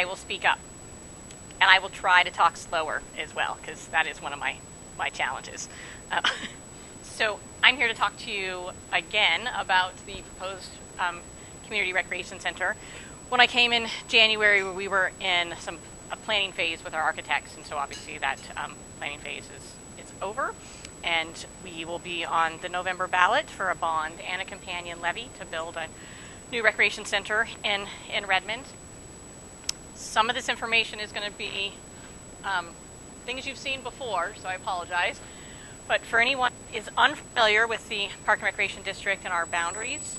I will speak up. And I will try to talk slower as well, because that is one of my, my challenges. Uh, so I'm here to talk to you again about the proposed um, community recreation center. When I came in January, we were in some a planning phase with our architects, and so obviously that um, planning phase is, is over. And we will be on the November ballot for a bond and a companion levy to build a new recreation center in, in Redmond. Some of this information is going to be um, things you've seen before, so I apologize. But for anyone is unfamiliar with the Park and Recreation District and our boundaries,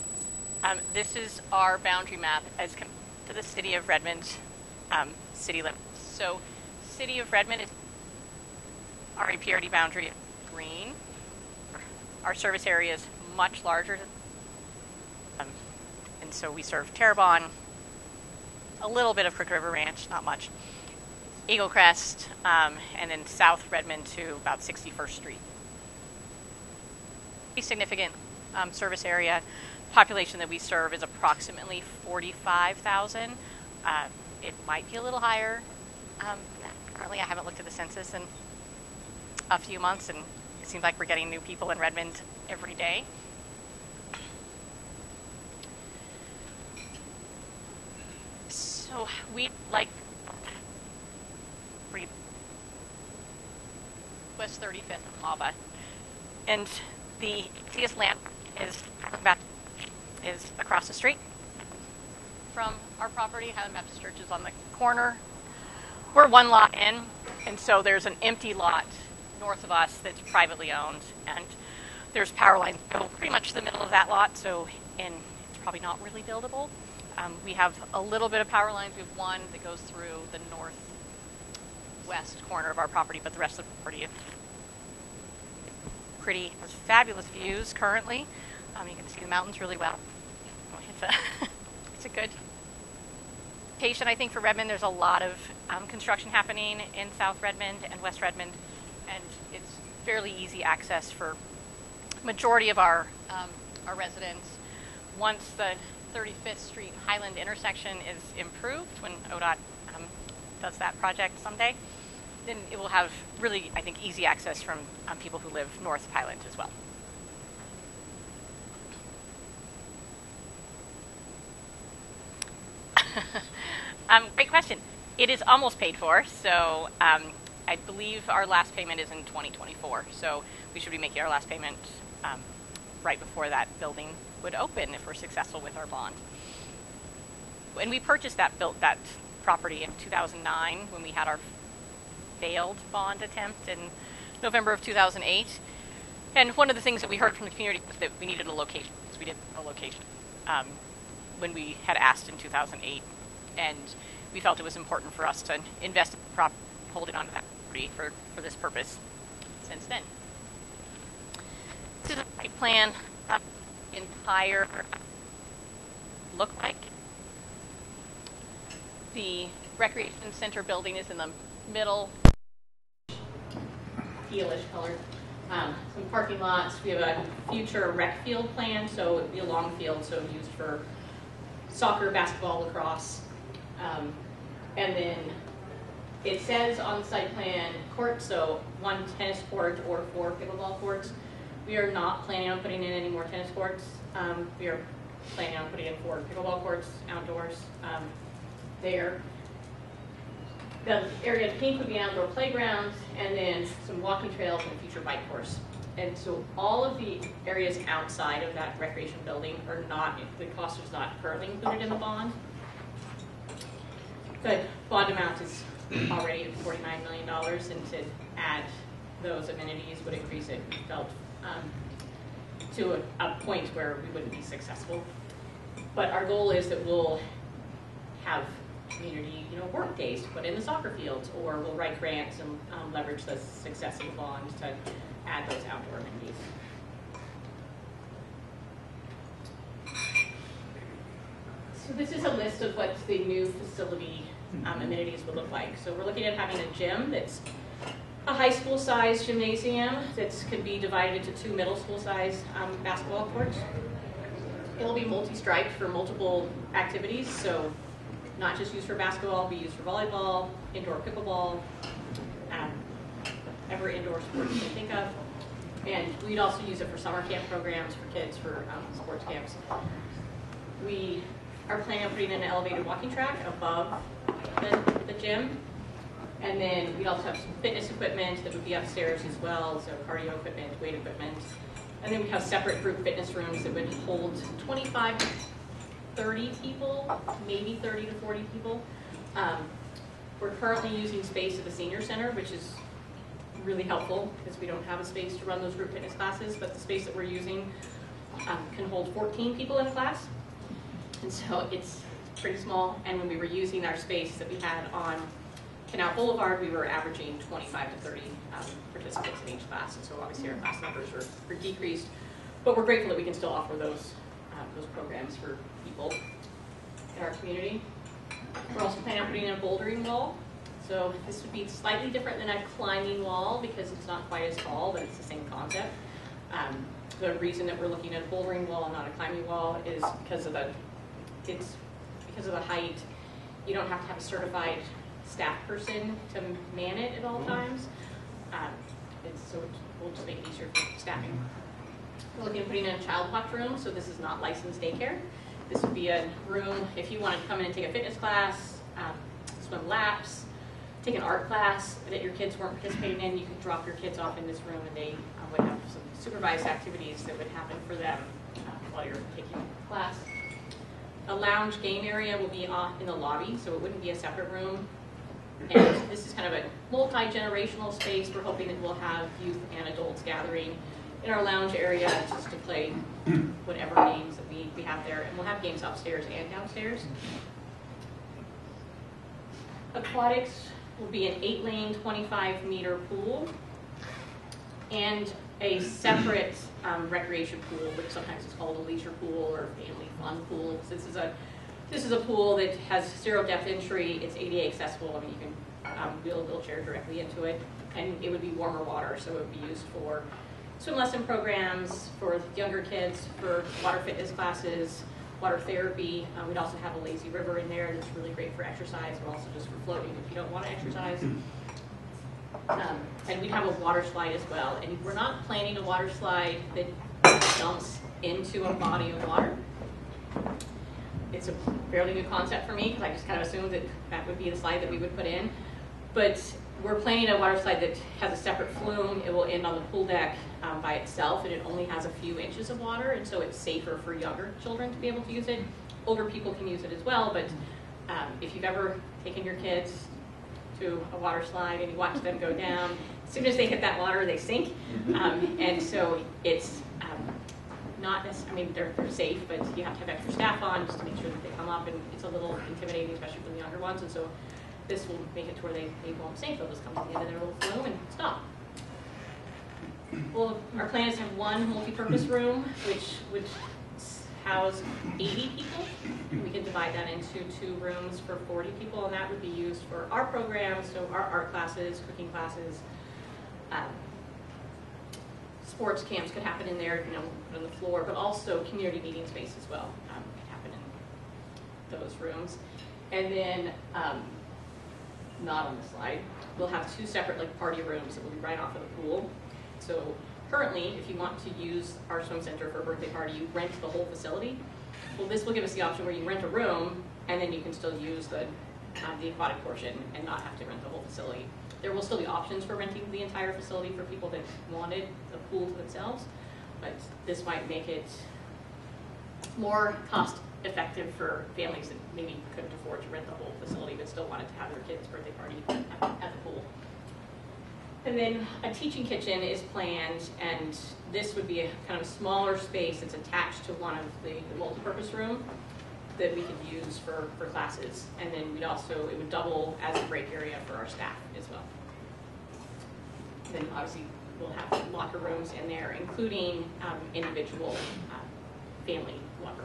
um, this is our boundary map as compared to the city of Redmond um, city limits. So, city of Redmond is our APRD boundary green. Our service area is much larger um, and so we serve Terrebonne, a little bit of Crooked River Ranch, not much, Eagle Crest, um, and then South Redmond to about 61st Street. A significant um, service area. Population that we serve is approximately 45,000. Uh, it might be a little higher. Um, currently, I haven't looked at the census in a few months, and it seems like we're getting new people in Redmond every day. So we like West 35th and Lava, and the easiest land is about is across the street from our property. Highland Baptist Church is on the corner. We're one lot in, and so there's an empty lot north of us that's privately owned, and there's power lines go pretty much the middle of that lot. So, and it's probably not really buildable. Um, we have a little bit of power lines. We have one that goes through the northwest corner of our property, but the rest of the property is pretty, has fabulous views currently. Um, you can see the mountains really well. It's a, it's a good location, I think, for Redmond. There's a lot of um, construction happening in South Redmond and West Redmond, and it's fairly easy access for majority of our um, our residents. Once the 35th Street Highland intersection is improved, when ODOT um, does that project someday, then it will have really, I think, easy access from um, people who live north of Highland as well. um, great question. It is almost paid for, so um, I believe our last payment is in 2024. So we should be making our last payment um, right before that building would open if we're successful with our bond. And we purchased that built that property in 2009 when we had our failed bond attempt in November of 2008. And one of the things that we heard from the community was that we needed a location. So we didn't have a location um, when we had asked in 2008, and we felt it was important for us to invest in the property, holding on to that property for, for this purpose since then. Is a site plan entire look like. The recreation center building is in the middle, tealish color. Um, some parking lots. We have a future rec field plan, so it would be a long field, so used for soccer, basketball, lacrosse. Um, and then it says on the site plan court, so one tennis court or four pickleball courts. We are not planning on putting in any more tennis courts. Um, we are planning on putting in four pickleball courts outdoors um, there. The area in pink would be outdoor playgrounds, and then some walking trails and a future bike course. And so all of the areas outside of that recreation building are not, the cost is not currently included in the bond. The bond amount is already at $49 million, and to add those amenities would increase it, felt, um, to a, a point where we wouldn't be successful. But our goal is that we'll have community, you know, work days to put in the soccer fields, or we'll write grants and um, leverage the success of the bond to add those outdoor amenities. So this is a list of what the new facility um, amenities would look like. So we're looking at having a gym that's a high school sized gymnasium that could be divided into two middle school sized um, basketball courts. It'll be multi-striped for multiple activities, so not just used for basketball, be used for volleyball, indoor pickleball, um, every indoor sport you can think of. And we'd also use it for summer camp programs for kids for um, sports camps. We are planning on putting in an elevated walking track above the, the gym. And then we also have some fitness equipment that would be upstairs as well, so cardio equipment, weight equipment. And then we have separate group fitness rooms that would hold 25 to 30 people, maybe 30 to 40 people. Um, we're currently using space at the senior center, which is really helpful because we don't have a space to run those group fitness classes, but the space that we're using um, can hold 14 people in a class. And so it's pretty small. And when we were using our space that we had on Canal Boulevard, we were averaging 25 to 30 um, participants in each class. And so obviously our class numbers are decreased. But we're grateful that we can still offer those, um, those programs for people in our community. We're also planning on putting in a bouldering wall. So this would be slightly different than a climbing wall because it's not quite as tall, but it's the same concept. Um, the reason that we're looking at a bouldering wall and not a climbing wall is because of the it's because of the height. You don't have to have a certified staff person to man it at all times. Um, it's, so it will just make it easier for staffing. We're looking at putting in a child watch room, so this is not licensed daycare. This would be a room if you wanted to come in and take a fitness class, um, swim laps, take an art class that your kids weren't participating in, you could drop your kids off in this room and they um, would have some supervised activities that would happen for them uh, while you're taking class. A lounge game area will be off in the lobby, so it wouldn't be a separate room. And this is kind of a multi-generational space. We're hoping that we'll have youth and adults gathering in our lounge area just to play whatever games that we, we have there. And we'll have games upstairs and downstairs. Aquatics will be an eight-lane, 25-meter pool and a separate um, recreation pool, which sometimes is called a leisure pool or family fun pool. This is a this is a pool that has zero depth entry. It's ADA accessible. I mean, you can um, wheel a wheelchair directly into it, and it would be warmer water, so it would be used for swim lesson programs for younger kids, for water fitness classes, water therapy. Um, we'd also have a lazy river in there that's really great for exercise, but also just for floating if you don't want to exercise. Um, and we'd have a water slide as well. And we're not planning a water slide that dumps into a body of water. It's a fairly new concept for me because I just kind of assumed that that would be the slide that we would put in. But we're planning a water slide that has a separate flume. It will end on the pool deck um, by itself, and it only has a few inches of water, and so it's safer for younger children to be able to use it. Older people can use it as well, but um, if you've ever taken your kids to a water slide and you watch them go down, as soon as they hit that water, they sink. Um, and so it's not I mean, they're, they're safe, but you have to have extra staff on just to make sure that they come up, and it's a little intimidating, especially for the younger ones. And so this will make it to where they, they won't sink. They'll just come to the end of their little flume and stop. Well, our plan is to have one multi-purpose room, which would house 80 people. We could divide that into two rooms for 40 people, and that would be used for our programs, so our art classes, cooking classes. um, Sports camps could happen in there, you know, on the floor, but also community meeting space as well um, could happen in those rooms. And then, um, not on the slide, we'll have two separate like party rooms that will be right off of the pool. So currently, if you want to use our swim center for a birthday party, you rent the whole facility. Well, this will give us the option where you rent a room and then you can still use the, um, the aquatic portion and not have to rent the whole facility. There will still be options for renting the entire facility for people that wanted the pool to themselves, but this might make it more cost effective for families that maybe couldn't afford to rent the whole facility but still wanted to have their kid's birthday party at, the pool. And then a teaching kitchen is planned, and this would be a kind of smaller space that's attached to one of the, the multipurpose room that we could use for, for classes. And then we'd also, it would double as a break area for our staff as well. And then obviously we'll have locker rooms in there, including um, individual uh, family locker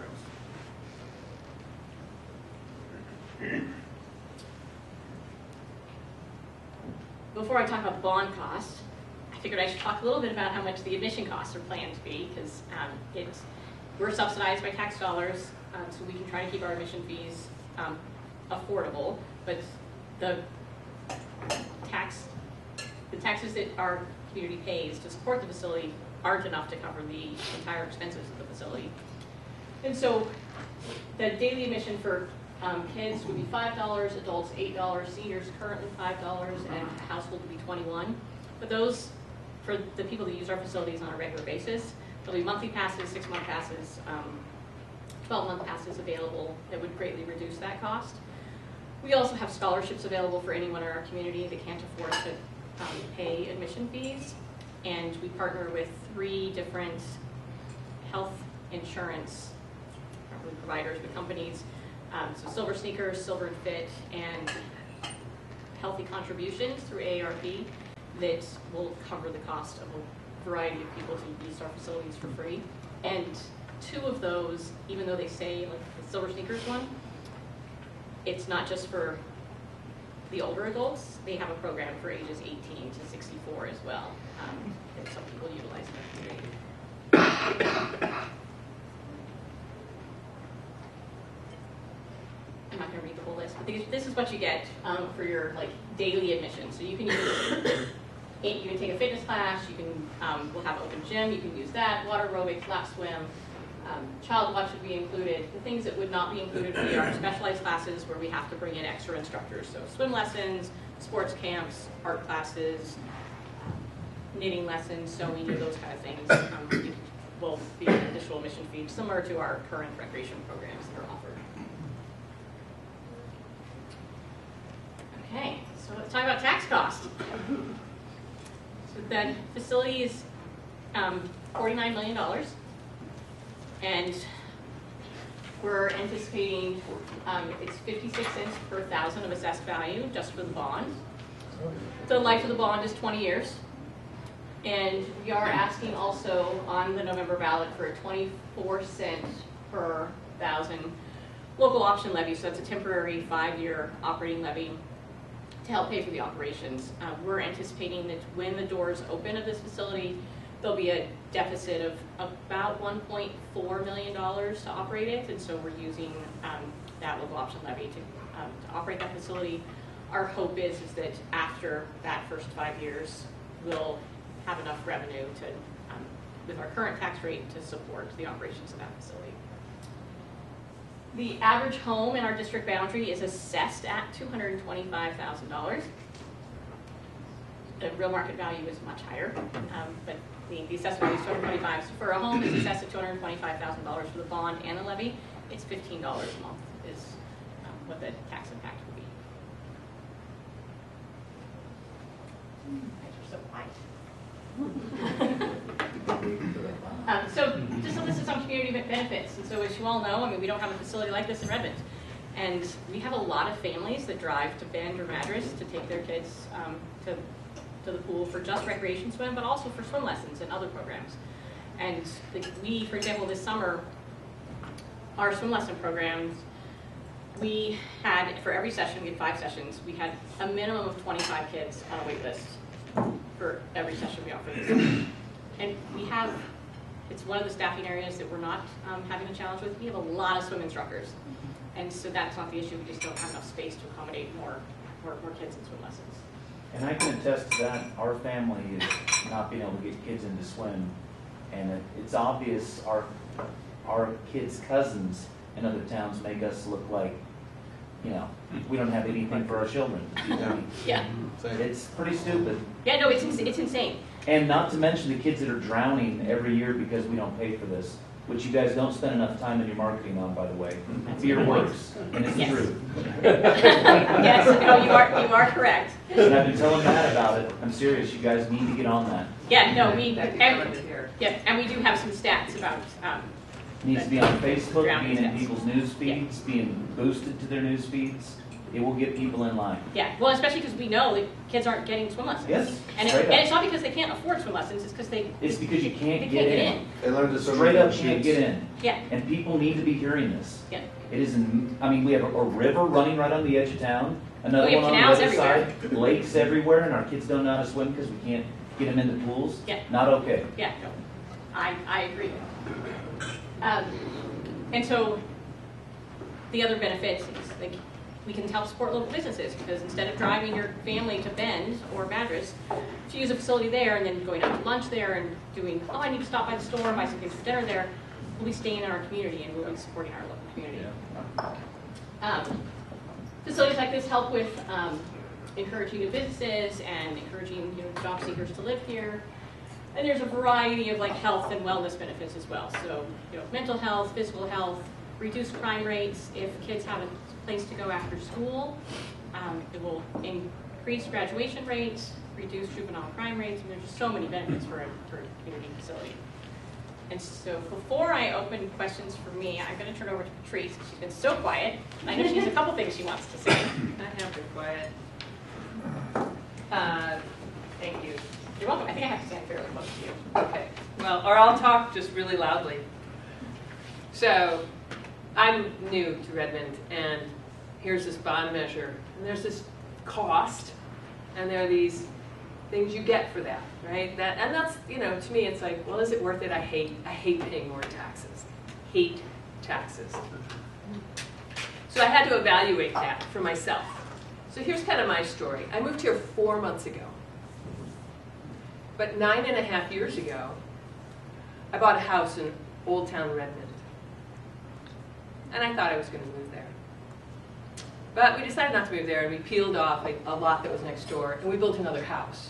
rooms. Before I talk about bond costs, I figured I should talk a little bit about how much the admission costs are planned to be because um, it's, we're subsidized by tax dollars um, so we can try to keep our admission fees um, affordable, but the tax, the taxes that our community pays to support the facility aren't enough to cover the entire expenses of the facility. And so the daily admission for um, kids would be five dollars, adults eight dollars, seniors currently five dollars, and a household would be twenty-one. But those, for the people that use our facilities on a regular basis, there'll be monthly passes, six-month passes, um, twelve-month passes available that would greatly reduce that cost. We also have scholarships available for anyone in our community that can't afford to um, pay admission fees. And we partner with three different health insurance providers, but companies. Um, so Silver Sneakers, Silver and Fit, and Healthy Contributions through AARP that will cover the cost of a variety of people to use our facilities for free. And two of those, even though they say, like the Silver Sneakers one, it's not just for the older adults, they have a program for ages 18 to 64 as well, um, that some people utilize. I'm not gonna read the whole list, but these- this is what you get um, for your like daily admission. So you can use, you can take a fitness class, you can, um, we'll have open gym, you can use that, water aerobics, lap swim. Um, Child watch would be included. The things that would not be included would be our specialized classes where we have to bring in extra instructors. So swim lessons, sports camps, art classes, um, knitting lessons, sewing, those kind of things. um, Will be an additional admission fee, similar to our current recreation programs that are offered. Okay, so let's talk about tax cost. So the facility is um, $49 million. And we're anticipating, um, it's 56 cents per thousand of assessed value just for the bond. The life of the bond is 20 years. And we are asking also on the November ballot for a 24 cent per thousand local option levy. So that's a temporary five-year operating levy to help pay for the operations. Uh, We're anticipating that when the doors open of this facility, there'll be a deficit of about $1.4 million to operate it. And so we're using um, that local option levy to um, to operate that facility. Our hope is, is that after that first five years, we'll have enough revenue to, um, with our current tax rate, to support the operations of that facility. The average home in our district boundary is assessed at $225,000. The real market value is much higher, um, but the the value is 225. So for a home that's assessed at $225,000 for the bond and the levy, it's $15 a month is um, what the tax impact would be. Guys are so quiet. Um, so just a list of some community benefits. And so as you all know, I mean, we don't have a facility like this in Redmond. And we have a lot of families that drive to Bend or Madras to take their kids um, to, to the pool for just recreation swim, but also for swim lessons and other programs. And the- we, for example, this summer, our swim lesson programs, we had, for every session, we had five sessions, we had a minimum of 25 kids on a wait list for every session we offered. And we have, it's one of the staffing areas that we're not um, having a challenge with. We have a lot of swim instructors. And so that's not the issue, we just don't have enough space to accommodate more, more, more kids in swim lessons. And I can attest to that, our family is not being able to get kids into swim. And it- it's obvious our, our kids' cousins in other towns make us look like, you know, we don't have anything for our children. Yeah, It's pretty stupid. yeah, no, it's, ins- it's insane. And not to mention the kids that are drowning every year because we don't pay for this, which you guys don't spend enough time in your marketing on, by the way. That's Beer a works, and it's Yes. true. Yes, no, you are, you are correct. And I've been telling Matt about it. I'm serious, you guys need to get on that. Yeah, no, we, That and, determined yeah, and we do have some stats about, um, Needs to be on Facebook, being in people's news feeds, being boosted to their news feeds. It will get people in line. yeah, well, especially because we know that kids aren't getting swim lessons. Yes, And, it, and it's not because they can't afford swim lessons, it's because they, It's because you can't can't get get in. in. They learn to swim Straight up the can't get in. Yeah, And people need to be hearing this. yeah. It isn't, I mean, we have a, a river running right on the edge of town, another We have one on the canals other everywhere. side, lakes everywhere, and our kids don't know how to swim because we can't get them in the pools. Yeah. Not okay. Yeah, no, I, I agree. Um, and so, the other benefits is, like, we can help support local businesses, because instead of driving your family to Bend or Madras, to use a facility there and then going out to lunch there and doing, oh, I need to stop by the store and buy some things for dinner there, we'll be staying in our community and we'll be supporting our local community. Um, Facilities like this help with um, encouraging new businesses and encouraging, you know, job seekers to live here. And there's a variety of like health and wellness benefits as well. So, you know, mental health, physical health, reduced crime rates. If kids have a place to go after school, um, it will increase graduation rates, reduce juvenile crime rates, and there's just so many benefits for a, for a community facility. And so before I open questions for me, I'm going to turn over to Patrice. She's been so quiet. I know she has a couple things she wants to say. I have been quiet. Uh, Thank you. You're welcome. I think I have to stand fairly close to you. Okay, well, or I'll talk just really loudly. So, I'm new to Redmond, and here's this bond measure, and there's this cost, and there are these things you get for that, right? That, and that's, you know, to me, it's like, well, is it worth it? I hate, I hate paying more taxes. Hate taxes. So I had to evaluate that for myself. So here's kind of my story. I moved here four months ago. But nine and a half years ago, I bought a house in Old Town Redmond. And I thought I was going to move there. But we decided not to move there, and we peeled off a, a lot that was next door, and we built another house.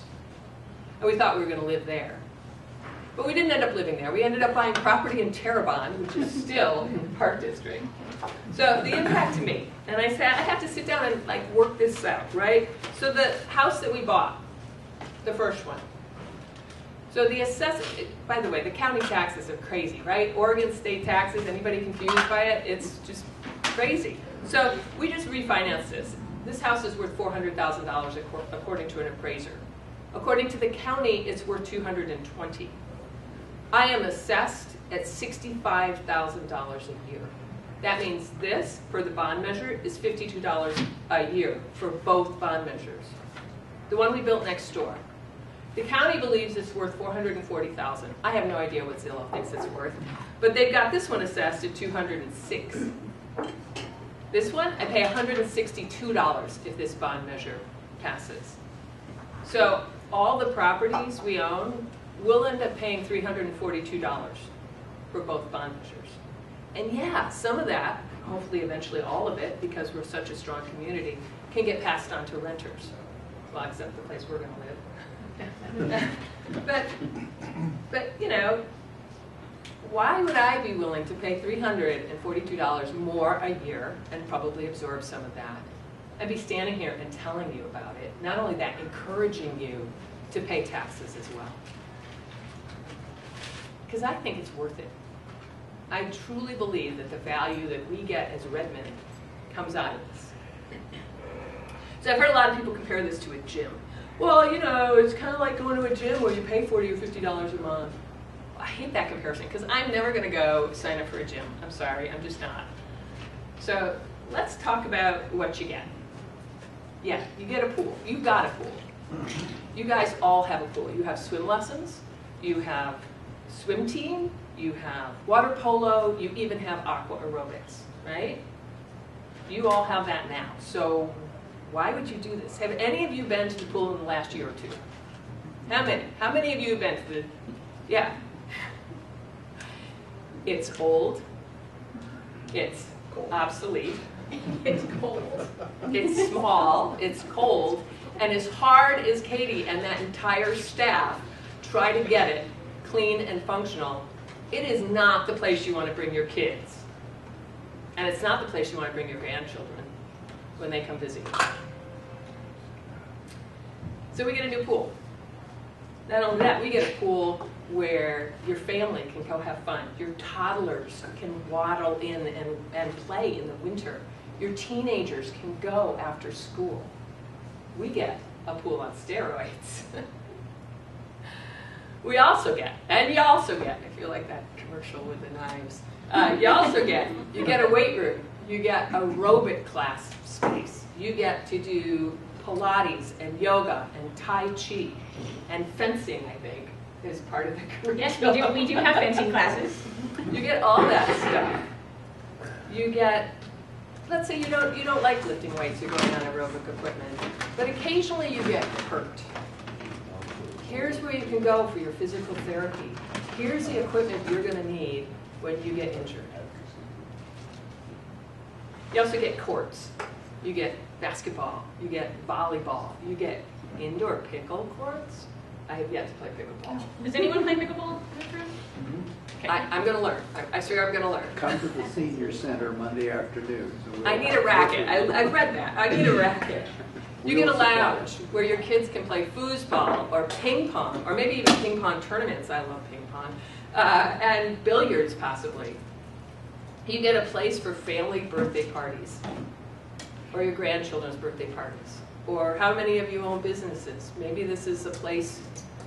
And we thought we were going to live there. But we didn't end up living there. We ended up buying property in Terrebonne, which is still in the Park District. So the impact to me, and I said, I have to sit down and like work this out, right? So the house that we bought, the first one, so the assess, by the way, the county taxes are crazy, right? Oregon state taxes, anybody confused by it? It's just crazy. So we just refinanced this. This house is worth four hundred thousand dollars according to an appraiser. According to the county, it's worth two hundred and twenty. I am assessed at sixty-five thousand dollars a year. That means this, for the bond measure, is fifty-two dollars a year for both bond measures. The one we built next door, the county believes it's worth four hundred and forty thousand. I have no idea what Zillow thinks it's worth, but they've got this one assessed at two hundred and six. This one, I pay hundred and sixty-two dollars if this bond measure passes. So all the properties we own, we'll end up paying three hundred and forty-two dollars for both bond measures. And yeah, some of that, hopefully eventually all of it, because we're such a strong community, can get passed on to renters. Well, except the place we're gonna live. But, but, you know, why would I be willing to pay three hundred and forty-two dollars more a year and probably absorb some of that? I'd be standing here and telling you about it. Not only that, encouraging you to pay taxes as well. Because I think it's worth it. I truly believe that the value that we get as Redmond comes out of this. So I've heard a lot of people compare this to a gym. Well, you know, it's kind of like going to a gym where you pay 40 or $50 a month. I hate that comparison because I'm never going to go sign up for a gym. I'm sorry, I'm just not. So let's talk about what you get. Yeah, you get a pool. You got a pool. You guys all have a pool. You have swim lessons, you have swim team, you have water polo, you even have aqua aerobics, right? You all have that now. So why would you do this? Have any of you been to the pool in the last year or two? How many? How many of you have been to the, yeah. It's old, it's obsolete, It's cold. it's small, it's cold, and as hard as Katie and that entire staff try to get it clean and functional, it is not the place you want to bring your kids. And it's not the place you want to bring your grandchildren when they come visit you. So we get a new pool. Not only that, we get a pool where your family can go have fun. Your toddlers can waddle in and, and play in the winter. Your teenagers can go after school. We get a pool on steroids. we also get, and you also get, I feel like that commercial with the knives. Uh, you also get, you get a weight room. You get aerobic class space. You get to do Pilates and yoga and Tai Chi and fencing, I think, is part of the curriculum. Yes, we do, we do have fencing classes. You get all that stuff. You get, let's say you don't, you don't like lifting weights you're going on aerobic equipment, but occasionally you get hurt. Here's where you can go for your physical therapy. Here's the equipment you're gonna need when you get injured. You also get courts. You get basketball, you get volleyball, you get indoor pickle courts. I have yet to play pickleball. Does anyone play pickleball in this room? Okay. I, I'm gonna learn. I, I swear I'm gonna learn. Come to the senior center Monday afternoon. so we'll- I need a racket. I, I read that. I need a racket. You get a lounge where your kids can play foosball or ping pong, or maybe even ping pong tournaments. I love ping pong. Uh, and billiards, possibly. You get a place for family birthday parties, or your grandchildren's birthday parties. Or how many of you own businesses? Maybe this is a place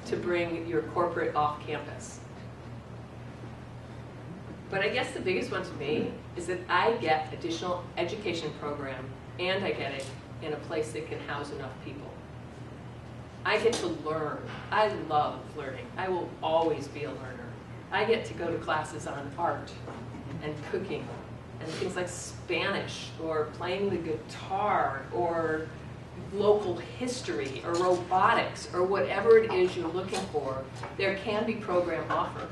to bring your corporate off campus. But I guess the biggest one to me is that I get additional education program and I get it in a place that can house enough people. I get to learn. I love learning. I will always be a learner. I get to go to classes on art and cooking and things like Spanish or playing the guitar or local history or robotics or whatever it is you're looking for. There can be program offered.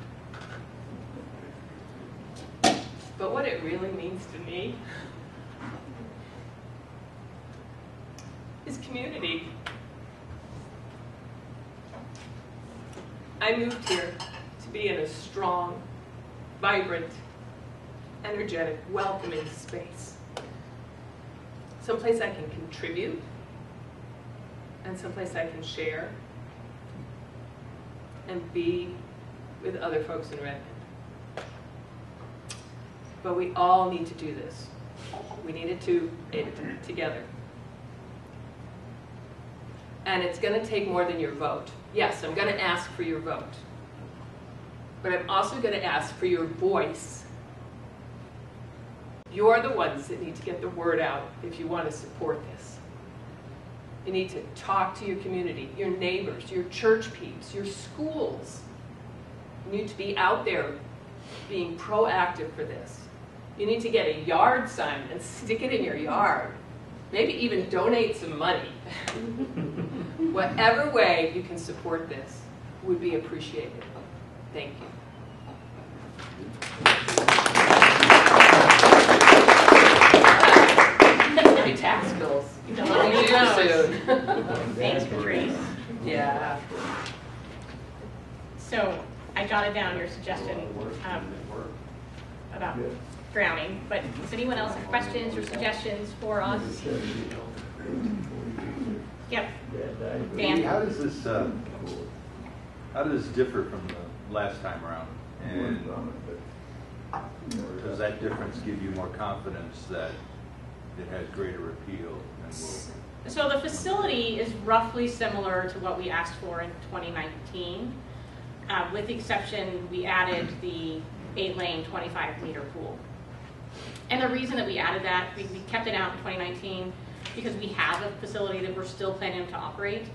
But what it really means to me is community. I moved here to be in a strong, vibrant, energetic, welcoming space. Someplace I can contribute and someplace I can share and be with other folks in Redmond. But we all need to do this. We need it to, together. And it's gonna take more than your vote. Yes, I'm gonna ask for your vote. But I'm also gonna ask for your voice. You're the ones that need to get the word out if you wanna support this. You need to talk to your community, your neighbors, your church peeps, your schools. You need to be out there being proactive for this. You need to get a yard sign and stick it in your yard. Maybe even donate some money. Whatever way you can support this would be appreciated. Thank you. Soon. Thanks, Patrice. Yeah. So I jotted down your suggestion um, about drowning, but does anyone else have questions or suggestions for us? Yep, Dan. How does this, uh, how does this differ from the last time around? And does that difference give you more confidence that it has greater appeal and will? So the facility is roughly similar to what we asked for in 2019. Uh, With the exception, we added the eight-lane, 25-meter pool. And the reason that we added that, we we kept it out in 2019 because we have a facility that we're still planning to operate.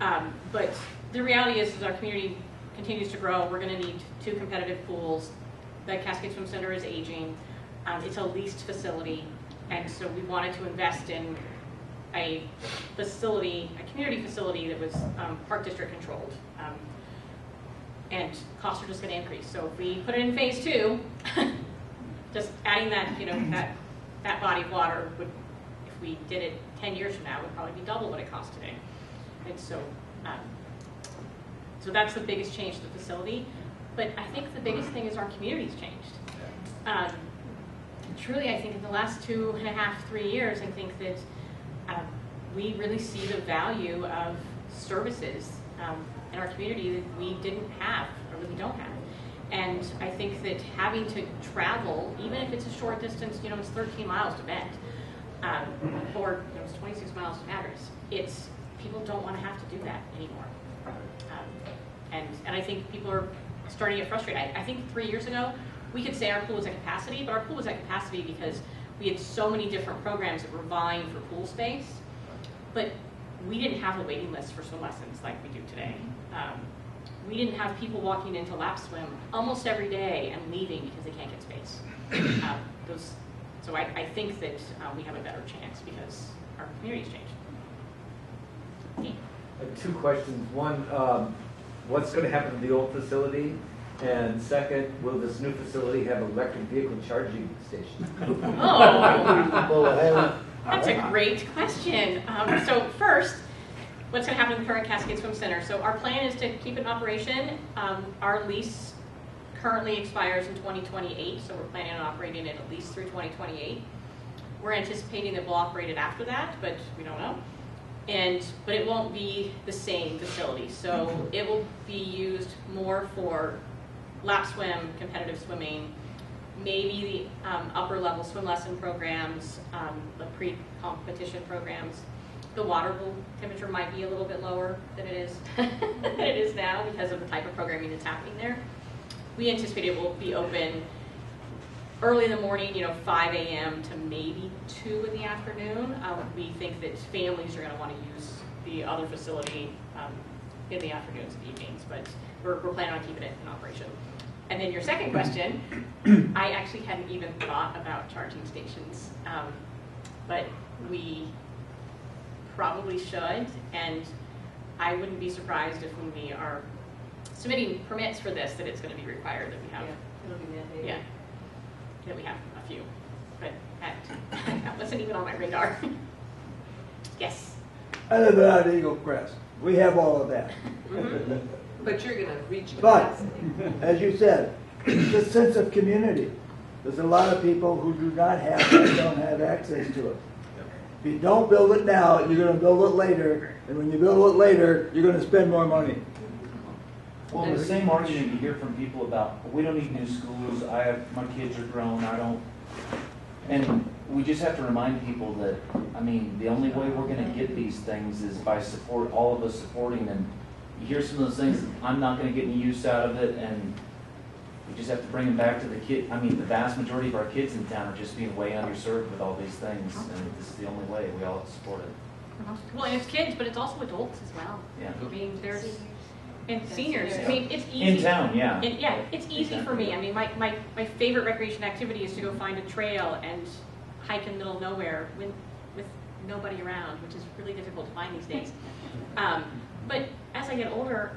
Um, But the reality is, as our community continues to grow, we're going to need two competitive pools. The Cascade Swim Center is aging. Um, It's a leased facility, and so we wanted to invest in a facility, a community facility that was um, Park District controlled. Um, And costs are just going to increase. So if we put it in phase two, just adding that, you know, that, that body of water would, if we did it 10 years from now, would probably be double what it costs today. And so, um, so that's the biggest change to the facility. But I think the biggest thing is our community's changed. Um, truly, I think in the last two and a half, three years, I think that we really see the value of services um, in our community that we didn't have or that we don't have. And I think that having to travel, even if it's a short distance, you know, it's 13 miles to Bend, um, or you know, it's 26 miles to Madras, it's people don't want to have to do that anymore. Um, and and I think people are starting to get frustrated. I, I think three years ago, we could say our pool was at capacity, but our pool was at capacity because we had so many different programs that were vying for pool space, but we didn't have a waiting list for swim lessons like we do today. Um, we didn't have people walking into lap swim almost every day and leaving because they can't get space. Um, those, so I, I think that uh, we have a better chance because our community's changed. Okay. I Two questions. One, um, what's going to happen to the old facility? And second, will this new facility have electric vehicle charging station? Oh, that's a great question. Um, so first, what's going to happen in the current Cascade Swim Center? So our plan is to keep it in operation. Um, our lease currently expires in 2028, so we're planning on operating it at least through 2028. We're anticipating that we'll operate it after that, but we don't know. And, but it won't be the same facility, so it will be used more for lap swim, competitive swimming, maybe the um, upper level swim lesson programs, um, the pre-competition programs. The water pool temperature might be a little bit lower than it is than it is now because of the type of programming that's happening there. We anticipate it will be open early in the morning, you know, 5 a.m. to maybe 2 in the afternoon. Um, we think that families are going to want to use the other facility um, in the afternoons and evenings, but we're, we're planning on keeping it in operation. And then your second question, I actually hadn't even thought about charging stations, um, but we probably should, and I wouldn't be surprised if when we are submitting permits for this, that it's going to be required that we have, It'll be mandated. yeah, that we have a few. But that, that wasn't even on my radar. Yes. I live out at Eagle Crest. We have all of that. But you're gonna reach But, as you said, the sense of community. There's a lot of people who do not have, that don't have access to it. If you don't build it now, you're gonna build it later, and when you build it later, you're gonna spend more money. Well, the same argument you hear from people about, we don't need new schools, I have, my kids are grown, I don't. And we just have to remind people that, I mean, the only way we're gonna get these things is by support, all of us supporting them. You hear some of those things, I'm not gonna get any use out of it, and we just have to bring them back to the kid, I mean, the vast majority of our kids in town are just being way underserved with all these things, and this is the only way, we all have to support it. Well, and it's kids, but it's also adults as well. Yeah. I mean, there's, and seniors, I mean, it's easy. In town, yeah. And yeah, it's easy for me. I mean, my, my, my favorite recreation activity is to go find a trail and hike in the middle of nowhere with, with nobody around, which is really difficult to find these days. Um, but as I get older,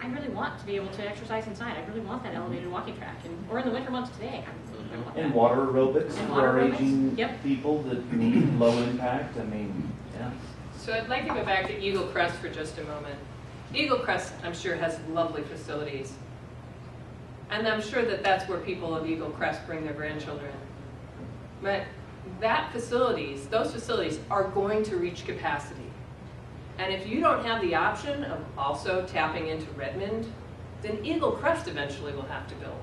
I really want to be able to exercise inside. I really want that elevated walking track, and or in the winter months today, I, I mm-hmm. want And water aerobics And for water our aerobics, aging yep. people that need low impact, I mean, yeah. So I'd like to go back to Eagle Crest for just a moment. Eagle Crest, I'm sure, has lovely facilities. And I'm sure that that's where people of Eagle Crest bring their grandchildren. But that facilities, those facilities are going to reach capacity. And if you don't have the option of also tapping into Redmond, then Eagle Crest eventually will have to build.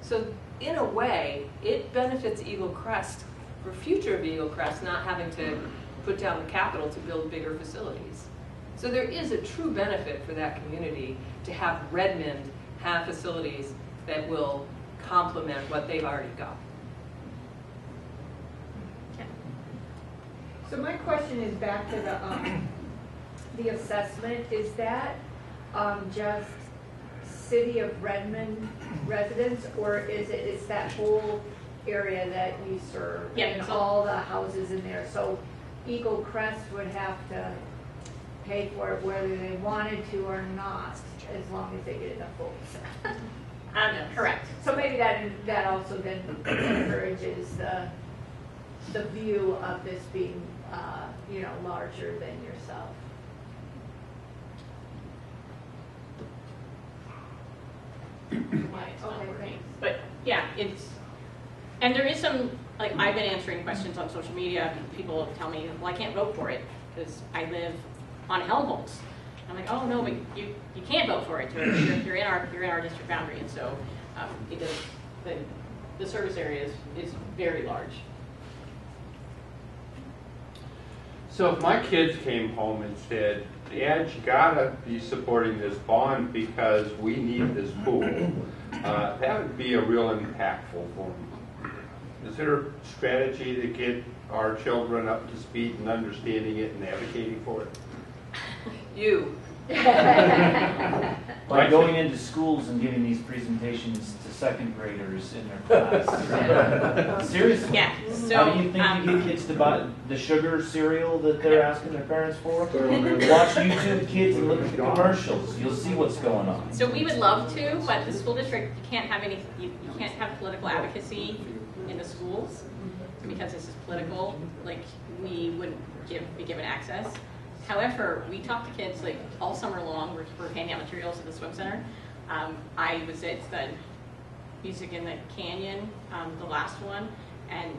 So in a way, it benefits Eagle Crest for future of Eagle Crest not having to put down the capital to build bigger facilities. So there is a true benefit for that community to have Redmond have facilities that will complement what they've already got. So my question is back to the, um, the assessment, is that, um, just city of Redmond residents, or is it, is that whole area that you serve? Yeah, And so- all the houses in there, so Eagle Crest would have to pay for it whether they wanted to or not, as long as they get enough votes. Um, correct. So maybe that, that also then encourages the, the view of this being, uh, you know, larger than yourself. Why it's not working. But yeah, it's, and there is some, like, I've been answering questions on social media, people tell me, well, I can't vote for it because I live on Helmholtz. I'm like, oh, no, but you, you can't vote for it, you're you're in our, you're in our district boundary, and so, um, it does, the, the service area is, is very large. So if my kids came home and said, Dad, you gotta be supporting this bond because we need this pool, uh, that would be a real impactful for me. Is there a strategy to get our children up to speed and understanding it and advocating for it? You, By going into schools and giving these presentations to second graders in their class. Seriously. Yeah, so, How do you think um, you get kids to buy the sugar cereal that they're asking their parents for? Watch YouTube Kids and look at the commercials. You'll see what's going on. So we would love to, but the school district, you can't have any, you, you can't have political advocacy in the schools because this is political, like, we wouldn't give, be given access. However, we talk to kids like all summer long, we're, we're handing out materials at the swim center. Um, I was at the Music in the Canyon, um, the last one, and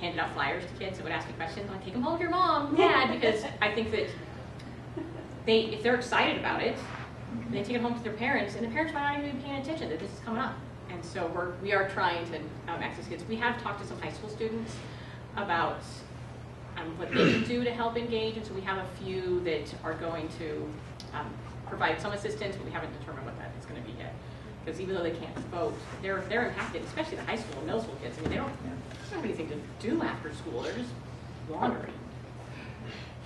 handed out flyers to kids that would ask me questions, like, take them home with your mom, dad, because I think that they, if they're excited about it, they take it home to their parents, and the parents might not even be paying attention that this is coming up. And so we're, we are trying to um, access kids. We have talked to some high school students about um, what they can do to help engage, and so we have a few that are going to um, provide some assistance, but we haven't determined what that is going to be yet. Because even though they can't vote, they're, they're impacted, especially the high school and middle school kids. I mean, they don't, they don't have anything to do after school, they're just wandering.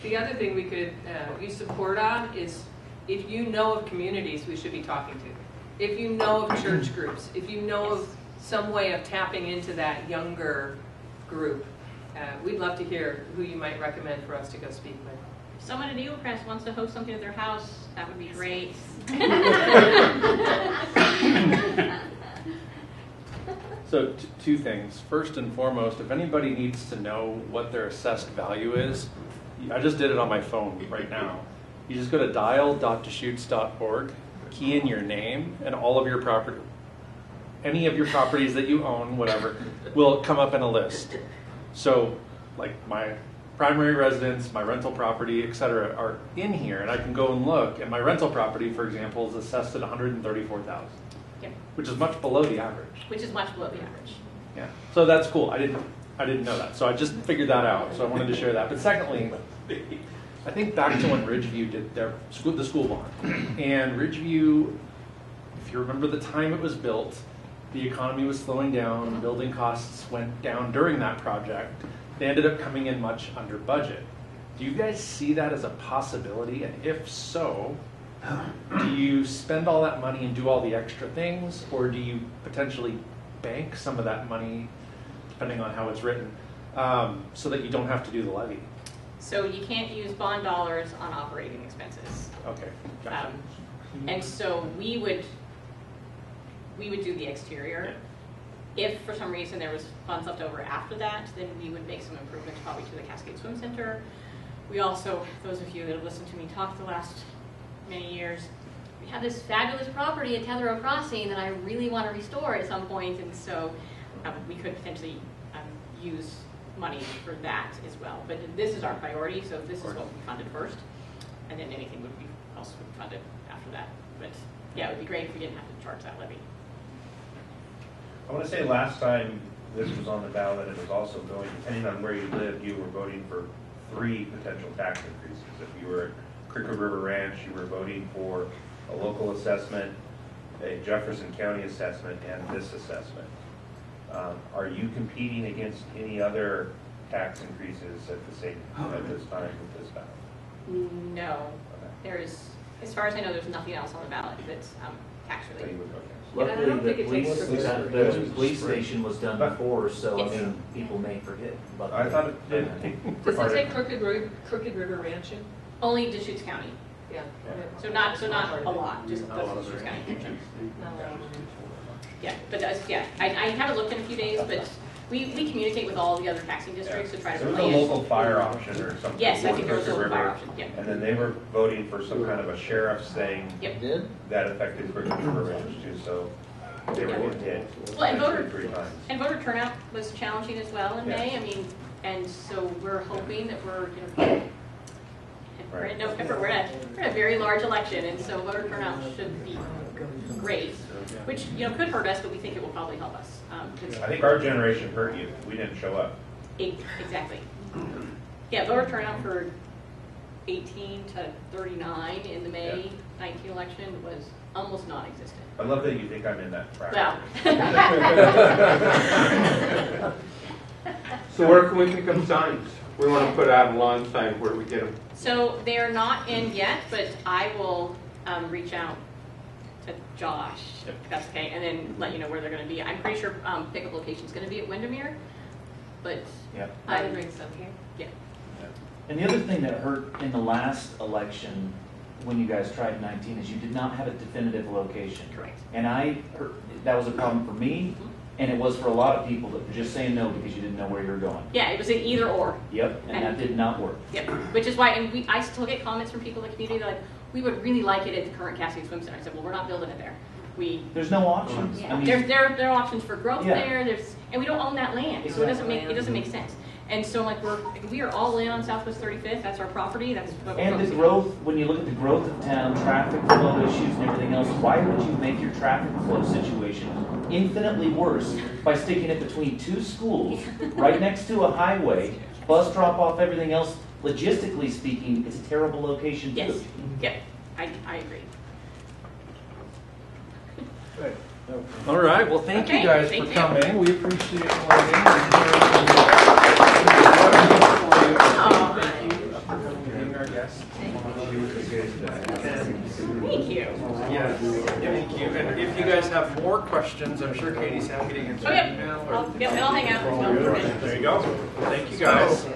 the other thing we could uh, use support on is if you know of communities we should be talking to. If you know of church groups, if you know of some way of tapping into that younger group, uh, we'd love to hear who you might recommend for us to go speak with. If someone at Eagle Crest wants to host something at their house, that would be great. So t- two things. First and foremost, if anybody needs to know what their assessed value is, I just did it on my phone right now. You just go to dial.deschutes.org, key in your name and all of your property, any of your properties that you own, whatever, will come up in a list. So, like my primary residence, my rental property, et cetera, are in here, and I can go and look. And my rental property, for example, is assessed at 134,000, Which is much below the average. Which is much below the average. Yeah. So that's cool. I didn't I didn't know that. So I just figured that out. So I wanted to share that. But secondly, I think back to when Ridgeview did their school the school bond. And Ridgeview, if you remember the time it was built, the economy was slowing down, building costs went down during that project. They ended up coming in much under budget. Do you guys see that as a possibility? And if so, do you spend all that money and do all the extra things, or do you potentially bank some of that money, depending on how it's written, um, so that you don't have to do the levy? So you can't use bond dollars on operating expenses. Okay, gotcha. Um, And so we would, we would do the exterior. If for some reason there was funds left over after that, then we would make some improvements probably to the Cascade Swim Center. We also, those of you that have listened to me talk the last many years, we have this fabulous property at Tetherow Crossing that I really want to restore at some point, and so um, we could potentially um, use money for that as well. But this is our priority, so this is what we funded first, and then anything would be else would be funded after that. But yeah, it would be great if we didn't have to charge that levy. I want to say last time this was on the ballot, it was also going, depending on where you lived, you were voting for three potential tax increases. If you were at Crooked River Ranch, you were voting for a local assessment, a Jefferson County assessment, and this assessment. Um, Are you competing against any other tax increases at the same, at this time with this ballot? No, Okay. there is, as far as I know, there's nothing else on the ballot that's um, tax So you related. would vote yes. Yeah, and I don't Luckily, think the it police, takes the, precedence. the police station was done before, so I Yes. mean, people may forget about I thought it did. Does it say Crooked River, Crooked River Ranching? Only Deschutes County, Yeah. so not, so not a lot, just the Deschutes County portion. Yeah, but does, yeah, I, I haven't looked in a few days, but we, we communicate with all the other taxing districts to try to There was a plan. local fire option or something. Yes, I think there was a local fire option, yeah. And then they were voting for some kind of a sheriff's thing Yep. Did? that affected Crooked River Ranch too, so they were getting hit. Well, and voter- Three times. And voter turnout was challenging as well in May, I mean, and so we're hoping that we're, you know, we're in November, we're in a, we're in a very large election, and so voter turnout should be great, which, you know, could hurt us, but we think it will probably help us. um, 'cause- I think our generation hurt you. We didn't show up. Exactly. Yeah, voter turnout for 18 to 39 in the May 19 election was almost non-existent. I love that you think I'm in that track. Well. So where can we pick up signs? We want to put out a lawn sign, where we get them? So they're not in yet, but I will um, reach out to Josh, if that's okay, and then let you know where they're gonna be. I'm pretty sure um, pickup is gonna be at Windermere, but Yep. I I, would bring some here. yeah. And the other thing that hurt in the last election, when you guys tried 19, is you did not have a definitive location. Correct. And I, heard- that was a problem for me, and it was for a lot of people that were just saying no because you didn't know where you were going. Yeah, it was an either or. Yep, and that did not work. Yep, which is why, and we, I still get comments from people in the community, they're like, we would really like it at the current Cascade Swim Center. I said, well, we're not building it there. We, There's no options. I mean, There, there, there are options for growth Yeah. there, there's, and we don't own that land, so it doesn't make, it doesn't make sense. And so like, we're, we are all in on Southwest 35th, that's our property, that's what And the focusing on. growth, when you look at the growth of town, traffic flow issues and everything else, why would you make your traffic flow situation infinitely worse by sticking it between two schools, right next to a highway, bus drop off, everything else? Logistically speaking, it's a terrible location too. Yes, yep, I, I agree. All right, well, thank you guys thank for you. coming. We appreciate it. Being our guest. Thank you. Yes, thank you. And if you guys have more questions, I'm sure Katie's happy to answer Oh, yep, email. or- I'll, yep, and I'll hang out. There you go. Thank you, guys.